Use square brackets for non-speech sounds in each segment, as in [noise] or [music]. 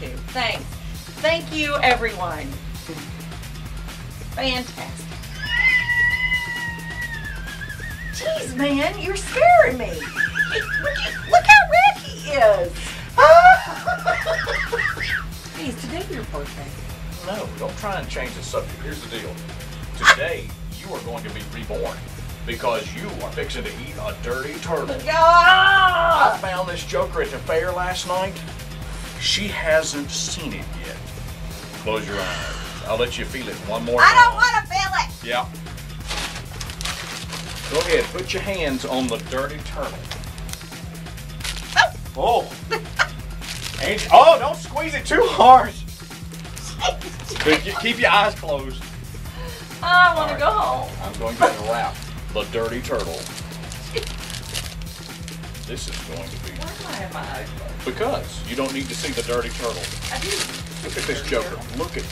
too. Thanks. Thank you, everyone. Fantastic. Jeez, man, you're scaring me. Look, look how red he is. [laughs] hey, is today your birthday? No, don't try and change the subject. Here's the deal. Today, you are going to be reborn because you are fixing to eat a dirty turtle. I Ah! found this joker at the fair last night. She hasn't seen it yet. Close your eyes. I'll let you feel it one more I time. I don't want to feel it. Yeah. Go ahead, put your hands on the dirty turtle. Oh. oh. [laughs] Ain't, oh, don't squeeze it too hard. Keep your eyes closed. I want to go home. I'm going to unwrap the dirty turtle. [laughs] This is going to be Why do I have my because you don't need to see the dirty turtle. I do. Look at this joker. Look at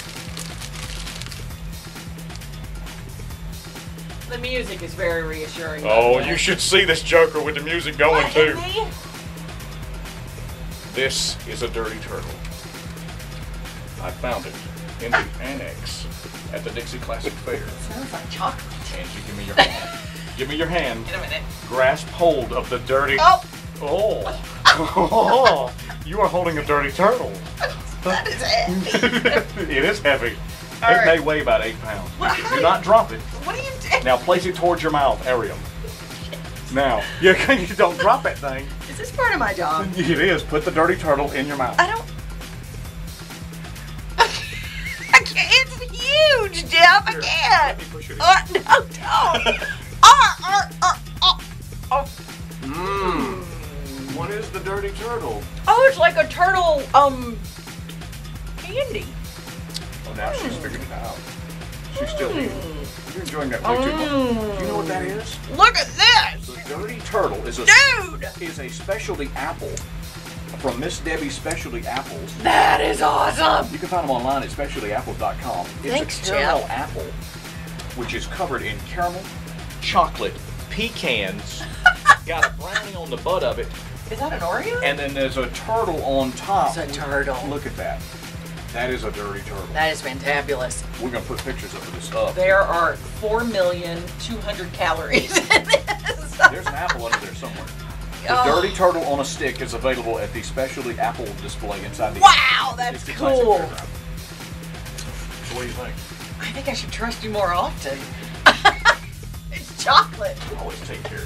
The music is very reassuring. Oh, you should see this joker with the music going What, too. This is a dirty turtle. I found it in the annex at the Dixie Classic Fair. Smells like chocolate. Give me your hand. [laughs] Give me your hand. Wait a minute. Grasp hold of the dirty. Oh, Oh. Oh. [laughs] You are holding a dirty turtle. that is it. [laughs] it is heavy. All it right. may weigh about eight pounds. Well, Do not drop it. what are you doing? Now place it towards your mouth, Ariel. Now, you [laughs] you don't drop that thing. Is this part of my job? It is. Put the dirty turtle in your mouth. I don't. I can't. It's huge, Jeff. I can't. let me push it in. Uh, no, don't. What is the dirty turtle? oh, it's like a turtle. Um, candy. Oh, now she's Hmm. figured it out. She's still eating. You're enjoying that way too much. Do you know what that is? Look at this, The dirty turtle is a dude. is a specialty apple from Miss Debbie's Specialty Apples. That is awesome. You can find them online at specialtyapple.com. It's Thanks, a caramel Jeff. apple, which is covered in caramel, chocolate, pecans, [laughs] got a brownie on the butt of it, Is that an Oreo? and then there's a turtle on top. It's a turtle. Look at that. That is a dirty turtle. That is fantabulous. We're gonna put pictures of this up. There are four million two hundred calories in this. There's an apple under there somewhere. The Oh. dirty turtle on a stick is available at the specialty apple display inside the Wow, that's cool. So what do you think? I think I should trust you more often. [laughs] it's chocolate. Always take care of you. Wow.